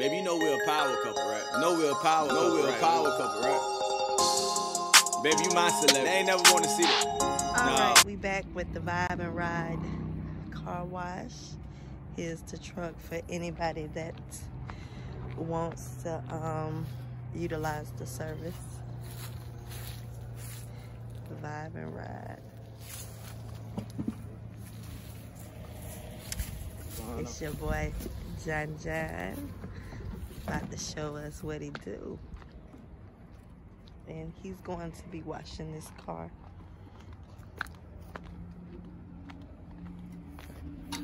Baby, you know we're a power couple, right? Know we're a power, know we're a power couple, right? Baby, you my celebrity. They ain't never want to see it. All Nah. right, we back with the Vibe and Ride car wash. Here's the truck for anybody that wants to um, utilize the service. Vibe and Ride. It's your boy John John about to show us what he do. And he's going to be washing this car.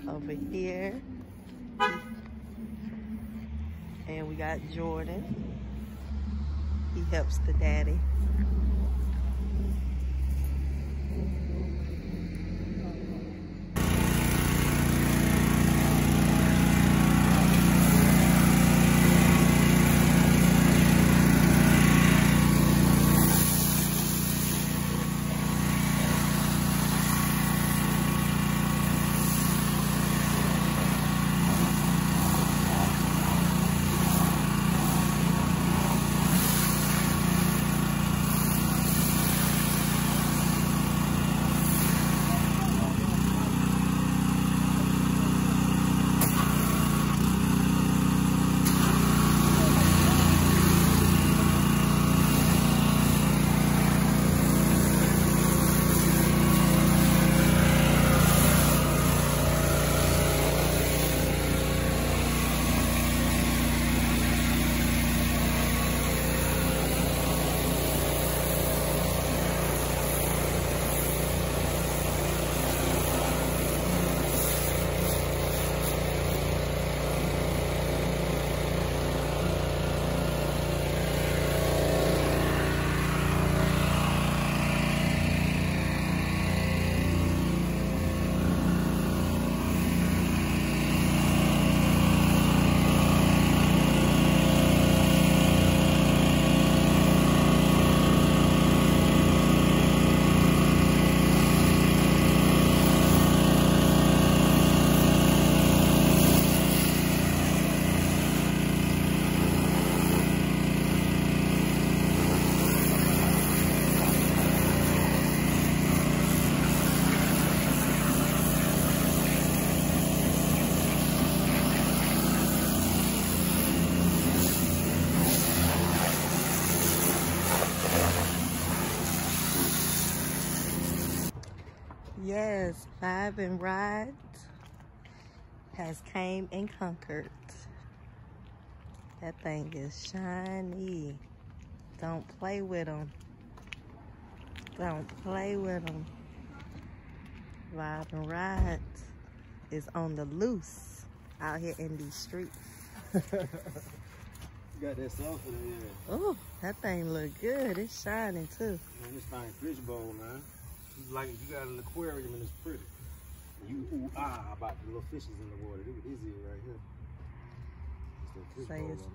over here. And we got Jordan. He helps the daddy. Yes, Vibe and Ride has came and conquered. That thing is shiny. Don't play with them. Don't play with them. Vibe and Ride is on the loose out here in these streets. You got that sulfur in there. Oh, that thing look good. It's shining too. Man, this thing fish bowl, man. It's like you got an aquarium and it's pretty. You ooh ah about the little fishes in the water. Look at this here right here. Fish Say bowl it's-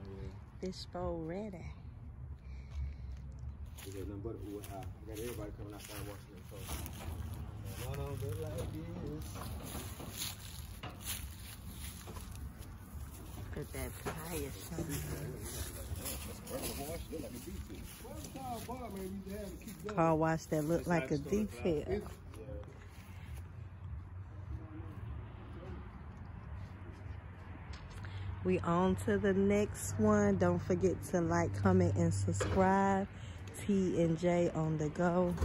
Fish bowl ready. You got nothing but ooh ah. I got everybody coming outside watching their clothes. No, no, but like this. That. Car wash that look like a defect. We on to the next one. Don't forget to like, comment, and subscribe. T and J on the go.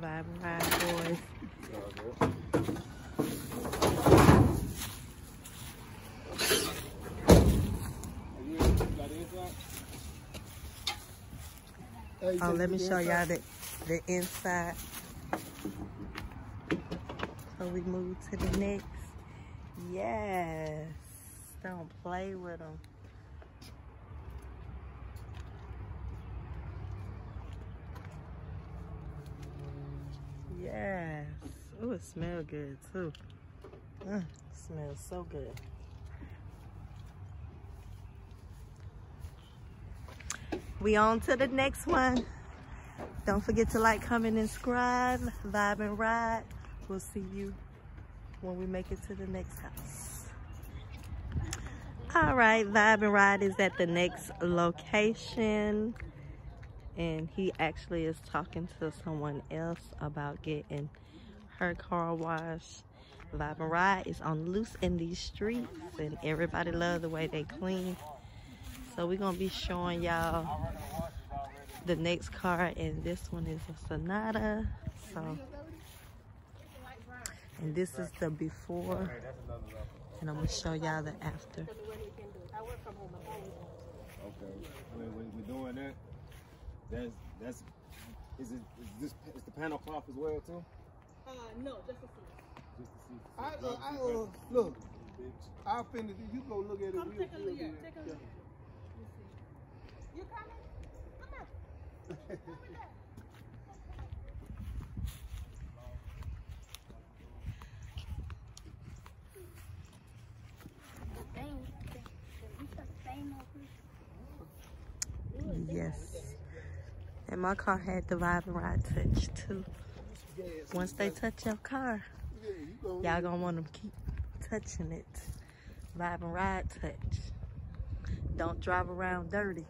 Vibe and Ride Boys. Oh, let me show y'all the, the inside. So we move to the next. Yes. Don't play with them. Yes. Oh, it smells good too. Mm, smells so good. We on to the next one. Don't forget to like, comment, and subscribe. Vibe and ride. We'll see you when we make it to the next house. All right, Vibe and Ride is at the next location. And he actually is talking to someone else about getting her car washed. Vibe and Ride is on loose in these streets and everybody love the way they clean. So we're gonna be showing y'all the next car and this one is a Sonata. So and this is the before and I'm gonna show y'all the after. Okay. When, when we're doing that, that's that's is it is this is the panel cloth as well too? Uh, no, just a seat. Just to see. I, uh, I, uh, look, I'll finish it. You go look at it. Come take a look. Take a look. You coming? Come on. Yes. And my car had the vibe and ride touch too. Once they touch your car, y'all gonna want to keep touching it. Vibe and ride touch. Don't drive around dirty.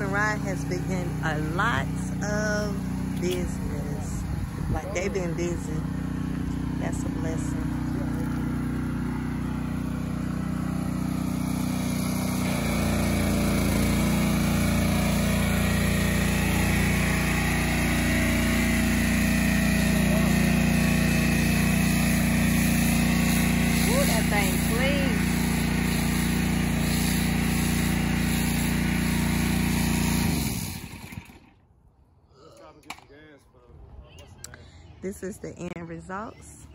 And Ride has been a lot of business. Like they've been busy. That's a blessing. Ooh, that thing clean. Stop and get some gas for uh, what's the name? This is the end results.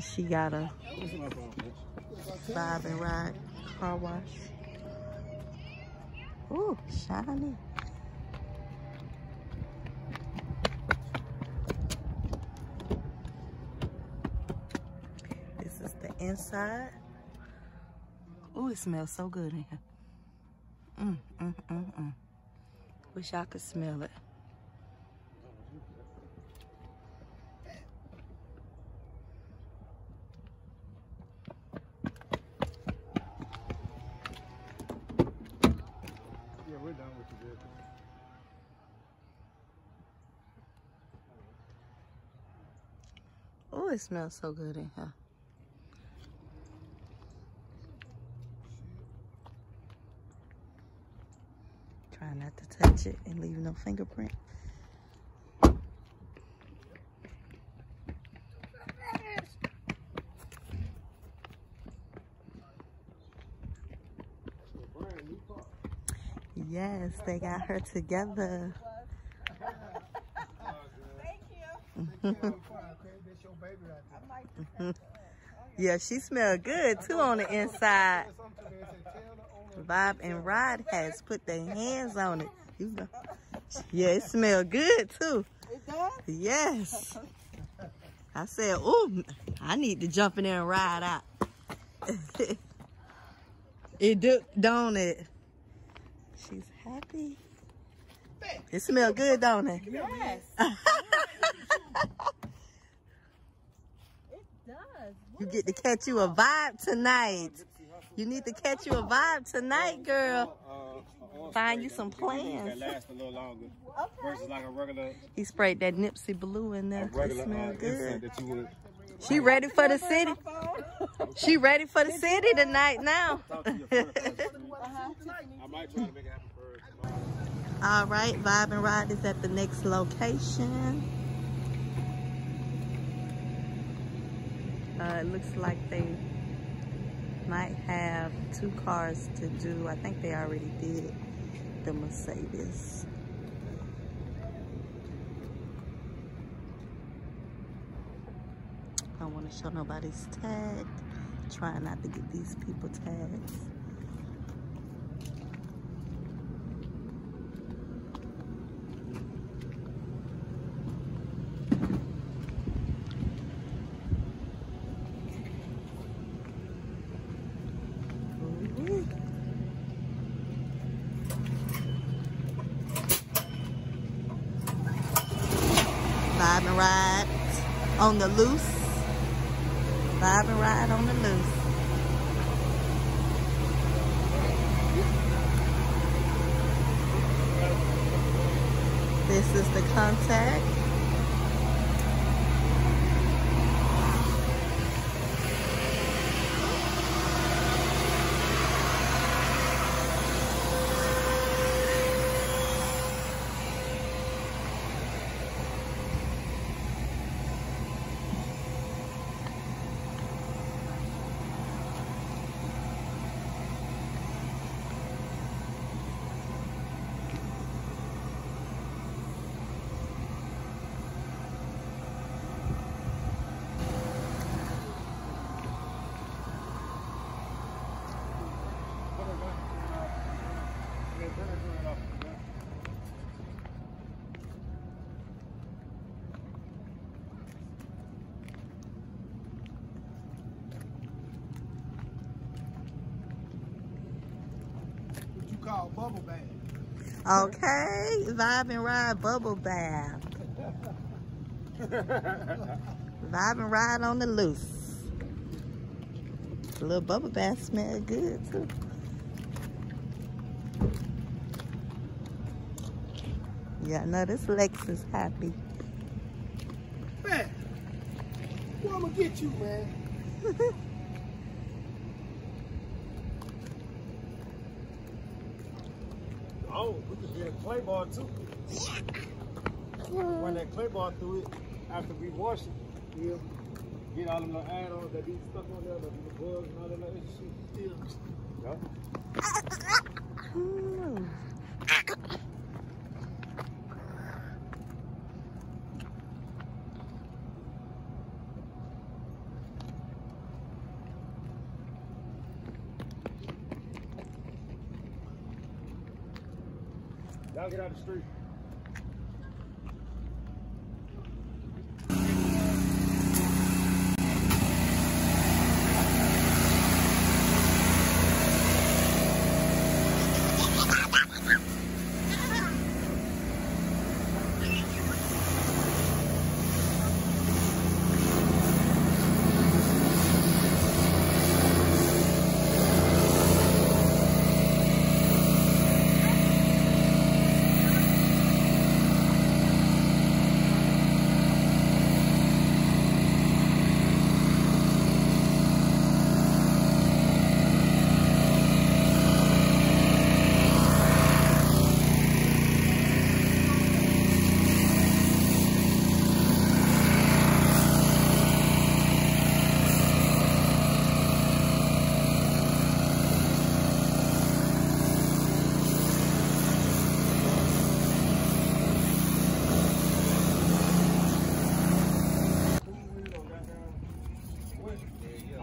She got a bitch? and ride car wash. Ooh, shiny. This is the inside. Ooh, it smells so good in here. Mm, mm, mm, mm. Wish I could smell it. Yeah, we're done with the vehicle. Oh, it smells so good in here. Try not to it and leave no fingerprint. Yes, they got her together. Yeah, she smelled good too on the inside. Bob and Rod has put their hands on it. You know. Yeah, it smelled good too. It does? Yes. I said, oh, I need to jump in there and ride out. it do, don't it? She's happy. It smell good, don't it? Yes. It does. you get to catch you a vibe tonight. You need to catch you a vibe tonight, girl. Find you some that That plans. lasts a little longer Okay. versus like a regular, He sprayed that Nipsey blue in a there. It regular uh, smell incense good. that you would She ready for the city. She ready for the city tonight now. talk to your friend first. Uh-huh. I might try to make it happen first. All right, Vibe and Ride is at the next location. Uh, it looks like they might have two cars to do. I think they already did the Mercedes. I don't want to show nobody's tag. Try not to get these people tags. Ooh. Vibe and ride on the loose. And ride on the loose. This is the contact. what you call bubble bath. Okay, Vibe and Ride Bubble Bath. Vibe and Ride on the loose. The little bubble bath smell good too. Yeah, no, this Lex is happy. Man, where I'm gonna get you, man? Oh, we could get a clay bar too. Run that clay bar through it after we wash it. Yeah. Get all them little add-ons that be stuck on there, the bugs and all that other shit. Yeah. Yeah. Mm. Y'all get out of the street.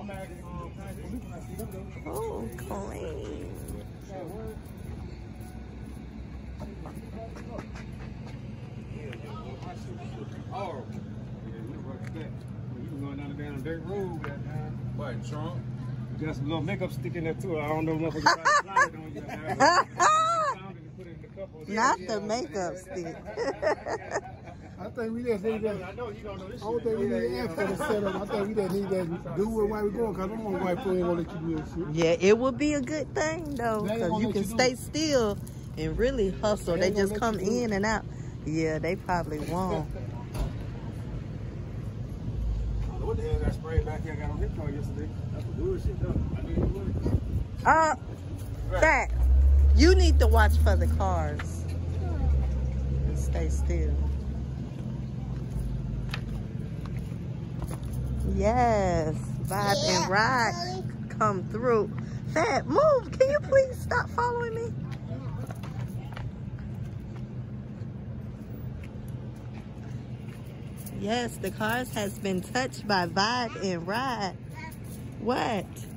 I'm mad at um, police when I see them though. Oh, clean. Oh. Yeah, you work that. You been going down the damn dirt road that time. What, Trump? You got some little makeup stick in there too. I don't know if motherfuckers try to it on you. that time. Found it and put it in the cup over there. Not the makeup stick. I think we just need know, that. I know you don't know I don't think we need to ask for the setup. I think we just need to do it while we're going, cause I'm on white foot ain't gonna let you do that shit. yeah, it would be a good thing though, because you can you stay it. still and really hustle. They They just come in and out. Yeah, they probably won't. What the hell got sprayed back here? I got on his car yesterday. That's some bullshit though. I knew it was. Uh, that you need to watch for the cars and stay still. Yes, vibe and ride come through. Fat, move. Can you please stop following me? Yes, the cars has been touched by Vibe and Ride. What?